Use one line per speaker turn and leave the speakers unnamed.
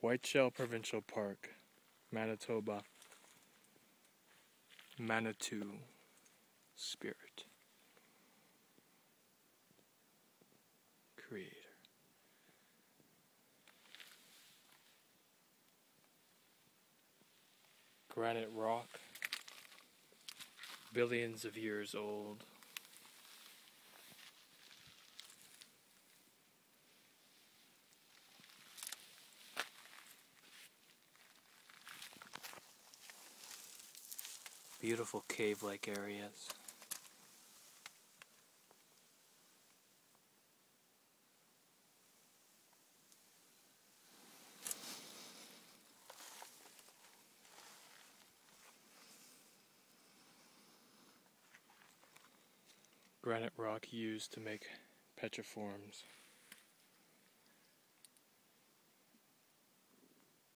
Whiteshell Provincial Park, Manitoba. Manitou Spirit. Creator. Granite rock, billions of years old. Beautiful cave like areas. Granite rock used to make petroforms.